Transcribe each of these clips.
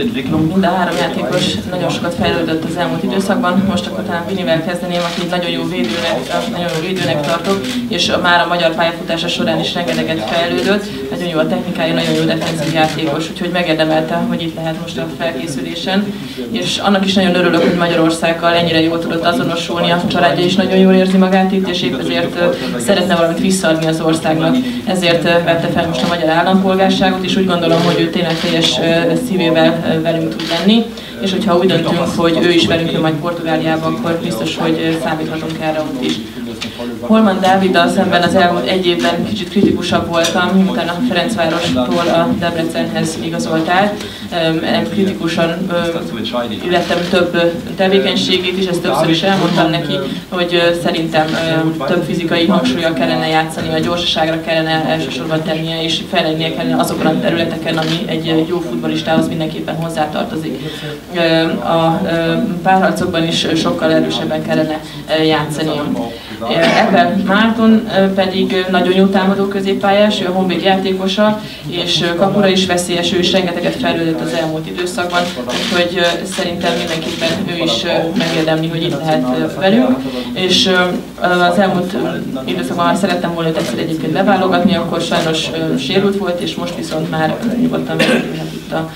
Mind a három játékos nagyon sokat fejlődött az elmúlt időszakban. Most akkor talán Vinivel kezdeném, aki nagyon jó védőnek, nagyon jó védőnek tartok, és már a magyar pályafutása során is rengeteget fejlődött. Nagyon jó a technikája, nagyon jó defenzív játékos, úgyhogy megérdemelte, hogy itt lehet most a felkészülésen. És annak is nagyon örülök, hogy Magyarországgal ennyire jól tudott azonosulni, a családja is nagyon jól érzi magát itt, és épp ezért szeretne valamit visszaadni az országnak. Ezért vette fel most a magyar állampolgárságot, és úgy gondolom, hogy ő tényleg teljes szívével velünk tud lenni, és hogyha úgy döntünk, hogy ő is velünk jön majd Portugáliába, akkor biztos, hogy számíthatunk erre ott is. Holman Dáviddal szemben az elmúlt egy évben kicsit kritikusabb voltam, miután a Ferencvárostól a Debrecenhez igazoltál. Kritikusan illettem több tevékenységét is, ezt többször is elmondtam neki, hogy szerintem több fizikai hangsúlyjal kellene játszani, a gyorsaságra kellene elsősorban tennie, és fejlődnie kellene azokon a területeken, ami egy jó futballistához mindenképpen hozzátartozik. A párharcokban is sokkal erősebben kellene játszani. Ebben Márton pedig nagyon jó támadó középpályás, ő a Honvéd játékosa, és kapura is veszélyes, ő is rengeteget fejlődött az elmúlt időszakban, úgyhogy szerintem mindenképpen ő is megérdemli, hogy itt lehet velünk. És az elmúlt időszakban már szerettem volna őt egyszer egyébként beválogatni, akkor sajnos sérült volt, és most viszont már nyugodtan megérhet itt a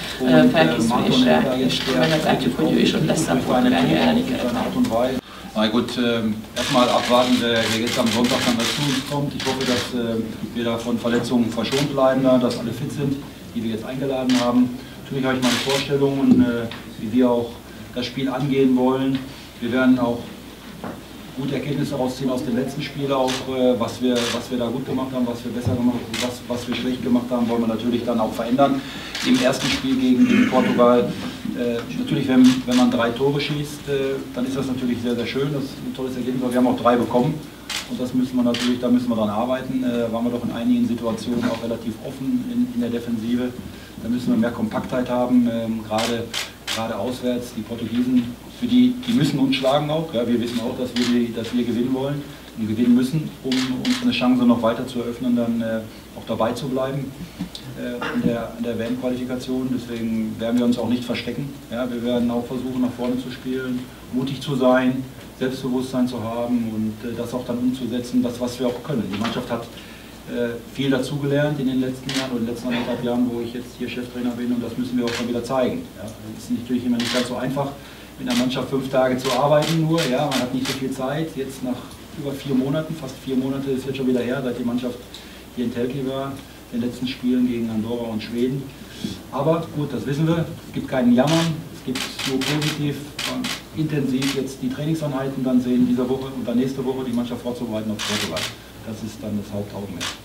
felkészülésre, és meglátjuk, hogy ő is ott lesz a Portugália elleni keretben. Na gut, äh, erstmal abwarten, wer, wer, jetzt am Sonntag dann dazu kommt. Ich hoffe, dass äh, wir da von Verletzungen verschont bleiben, da, dass alle fit sind, die wir jetzt eingeladen haben. Natürlich habe ich meine Vorstellungen, äh, wie wir auch das Spiel angehen wollen. Wir werden auch gute Ergebnisse rausziehen aus dem letzten Spiel auch, äh, was, wir, was wir da gut gemacht haben, was wir besser gemacht haben, was, was wir schlecht gemacht haben, wollen wir natürlich dann auch verändern. Im ersten Spiel gegen Portugal, äh, natürlich wenn, wenn man drei Tore schießt, äh, dann ist das natürlich sehr, sehr schön, das ist ein tolles Ergebnis, aber wir haben auch drei bekommen. Und das müssen wir natürlich, da müssen wir dran arbeiten. Äh, waren wir doch in einigen Situationen auch relativ offen in, in der Defensive. Da müssen wir mehr Kompaktheit haben, ähm, gerade, auswärts. Die Portugiesen für die, die müssen uns schlagen auch. Ja, wir wissen auch, dass wir, dass wir gewinnen wollen und gewinnen müssen, um uns eine Chance noch weiter zu eröffnen, dann äh, auch dabei zu bleiben äh, in der, in der WM-Qualifikation. Deswegen werden wir uns auch nicht verstecken. Ja, wir werden auch versuchen, nach vorne zu spielen, mutig zu sein, Selbstbewusstsein zu haben und äh, das auch dann umzusetzen, das, was wir auch können. Die Mannschaft hat äh, viel dazugelernt in den letzten Jahren oder in den letzten anderthalb Jahren, wo ich jetzt hier Cheftrainer bin und das müssen wir auch mal wieder zeigen. Ja, das ist natürlich immer nicht ganz so einfach in der Mannschaft fünf Tage zu arbeiten nur. Ja, man hat nicht so viel Zeit. Jetzt nach über vier Monaten, fast vier Monate ist jetzt schon wieder her, seit die Mannschaft hier in Telki war, in den letzten Spielen gegen Andorra und Schweden. Aber gut, das wissen wir. Es gibt keinen Jammern. Es gibt nur positiv und intensiv jetzt die Trainingseinheiten dann sehen diese Woche und dann nächste Woche die Mannschaft vorzubereiten auf Portugal. Das ist dann das Hauptaugenmerk.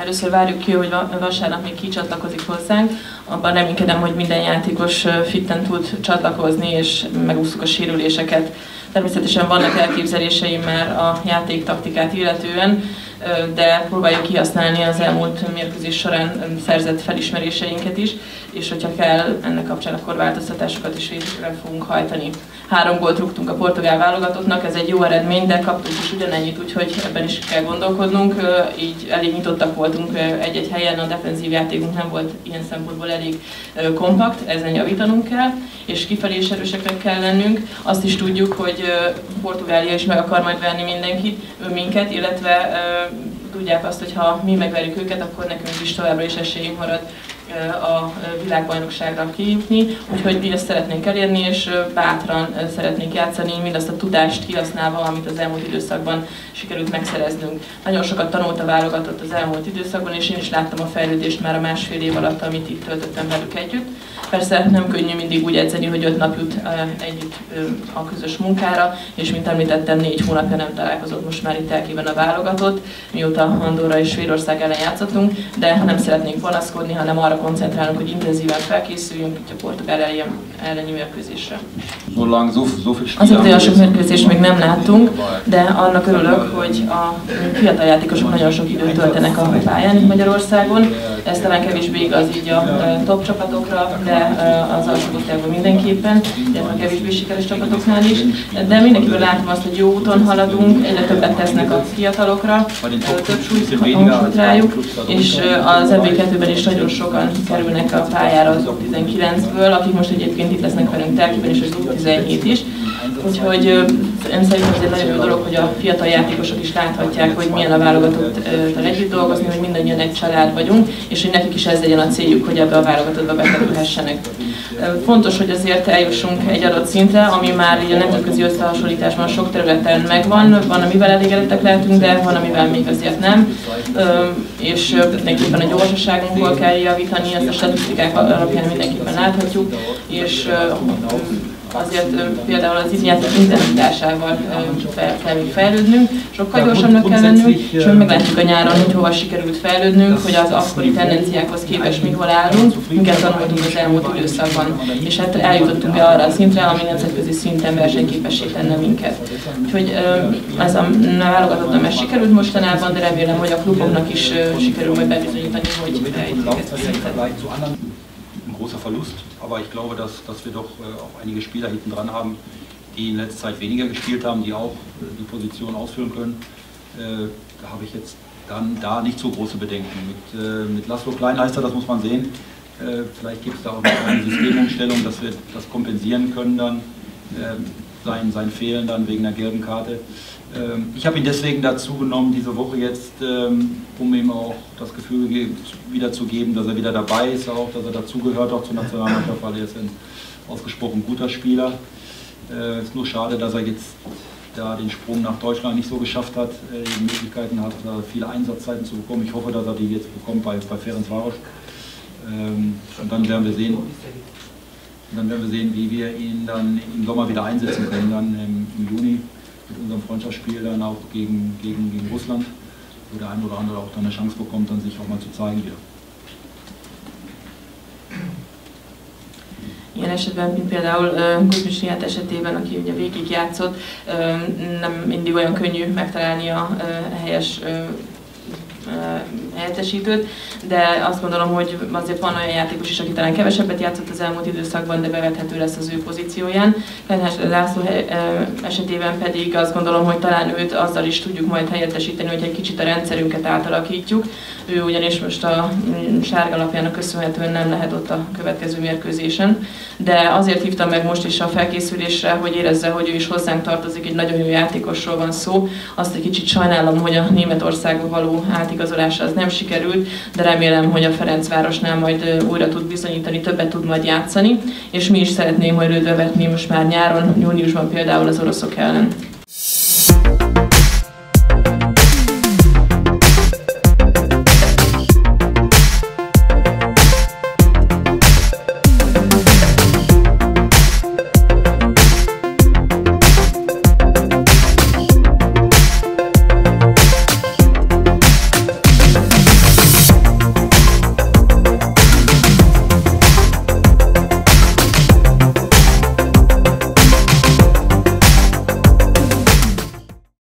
Először várjuk ki, hogy vasárnap még kicsatlakozik hozzánk. Abban reménykedem, hogy minden játékos fitten tud csatlakozni, és megúszuk a sérüléseket. Természetesen vannak elképzeléseim már a játéktaktikát illetően, de próbáljuk kihasználni az elmúlt mérkőzés során szerzett felismeréseinket is, és hogyha kell, ennek kapcsán akkor változtatásokat is végre fogunk hajtani. Három gólt rúgtunk a portugál válogatottnak, ez egy jó eredmény, de kaptunk is ugyanennyit, úgyhogy ebben is kell gondolkodnunk. Így elég nyitottak voltunk egy-egy helyen, a defenzív játékunk nem volt ilyen szempontból elég kompakt, ezen javítanunk kell, és kifelé is erősekre kell lennünk. Azt is tudjuk, hogy Portugália is meg akar majd verni mindenkit, minket, illetve tudják azt, hogy ha mi megverjük őket, akkor nekünk is továbbra is esélyünk marad a világbajnokságra kijutni, úgyhogy mi ezt szeretnénk elérni, és bátran szeretnénk játszani, mindazt a tudást kihasználva, amit az elmúlt időszakban sikerült megszereznünk. Nagyon sokat tanult a válogatott az elmúlt időszakban, és én is láttam a fejlődést már a másfél év alatt, amit itt töltöttem velük együtt. Persze nem könnyű mindig úgy edzeni, hogy öt nap jut együtt a közös munkára, és mint említettem, négy hónapja nem találkozott most már itt elkében a válogatott, mióta Andorra és Svédország ellen játszottunk, de nem szeretnénk panaszkodni, hanem arra koncentrálunk, hogy intenzíven felkészüljünk, hogy a Portugál ellen elleni mérkőzésre. Azért olyan sok mérkőzést még nem láttunk, de annak örülök, hogy a fiatal játékosok nagyon sok időt töltenek a pályán itt Magyarországon. Ez talán kevésbé igaz így a top csapatokra, de az alsó mindenképpen, illetve a kevésbé sikeres csapatoknál is. De mindenkiből látom azt, hogy jó úton haladunk, egyre többet tesznek a fiatalokra, több súlyt hangsúlyt rájuk, és az MB2-ben is nagyon sokan kerülnek a pályára az 19-ből, akik most egyébként itt lesznek velünk Telkiben és az 17 is. Úgyhogy én szerintem ez egy nagyon jó dolog, hogy a fiatal játékosok is láthatják, hogy milyen a válogatottal együtt dolgozni, hogy mindannyian egy család vagyunk, és hogy nekik is ez legyen a céljuk, hogy ebbe a válogatottba bekerülhessenek. Fontos, hogy azért eljussunk egy adott szintre, ami már a nemzetközi összehasonlításban sok területen megvan, van, amivel elégedettek lehetünk, de van, amivel még azért nem. És mindenképpen a gyorsaságunkból kell javítani, ezt a statisztikák alapján mindenképpen láthatjuk, és azért például az játék intenzitásával fel, még fejlődnünk, sokkal gyorsabbnak kell lennünk, és mi meglátjuk a nyáron, hogy hova sikerült fejlődnünk, hogy az akkori tendenciákhoz képest mi hol állunk, minket tanultunk az elmúlt időszakban, és hát eljutottunk be arra a szintre, ami nemzetközi szinten versenyképessé tenne minket. Úgyhogy ez a válogatottam ez sikerült mostanában, de remélem, hogy a kluboknak is sikerül majd bebizonyítani, hogy eljutottunk ezt a szintet. Großer Verlust, aber ich glaube, dass, dass wir doch äh, auch einige Spieler hinten dran haben, die in letzter Zeit weniger gespielt haben, die auch äh, die Position ausfüllen können. Äh, da habe ich jetzt dann da nicht so große Bedenken. Mit, mit Laszlo Kleinheister, das muss man sehen, vielleicht gibt es da auch eine Systemumstellung, dass wir das kompensieren können dann, äh, sein, sein Fehlen dann wegen der gelben Karte. Ähm, ich habe ihn deswegen dazu genommen, diese Woche jetzt, ähm, um ihm auch das Gefühl wieder zu geben, dass er wieder dabei ist, auch, dass er dazugehört auch zur Nationalmannschaft, weil er ist ein ausgesprochen guter Spieler. Es ist nur schade, dass er jetzt da den Sprung nach Deutschland nicht so geschafft hat, äh, die Möglichkeiten hat, viele Einsatzzeiten zu bekommen. Ich hoffe, dass er die jetzt bekommt bei, bei Ferenc Varos. Ähm, und dann werden wir sehen, dann werden wir sehen, wie wir ihn dann im Sommer wieder einsetzen können, dann im, im Juni mit unserem Freundschaftsspiel dann auch gegen, gegen, gegen Russland, wo der ein oder andere auch dann eine Chance bekommt, dann sich auch mal zu zeigen wieder. Ilyen esetben, mint például uh, Guzmisniát esetében, aki ugye végig játszott, nem mindig olyan könnyű megtalálni a helyes helyettesítőt, de azt gondolom, hogy azért van olyan játékos is, aki talán kevesebbet játszott az elmúlt időszakban, de bevethető lesz az ő pozícióján. Lenhás László esetében pedig azt gondolom, hogy talán őt azzal is tudjuk majd helyettesíteni, hogy egy kicsit a rendszerünket átalakítjuk. Ő ugyanis most a mm, sárga lapjának köszönhetően nem lehet ott a következő mérkőzésen, de azért hívtam meg most is a felkészülésre, hogy érezze, hogy ő is hozzánk tartozik, egy nagyon jó játékosról van szó. Azt egy kicsit sajnálom, hogy a Németországba való átigazolása az nem sikerült, de remélem, hogy a Ferencvárosnál majd újra tud bizonyítani, többet tud majd játszani, és mi is szeretnénk majd őt bevetni most már nyáron, júniusban például az oroszok ellen.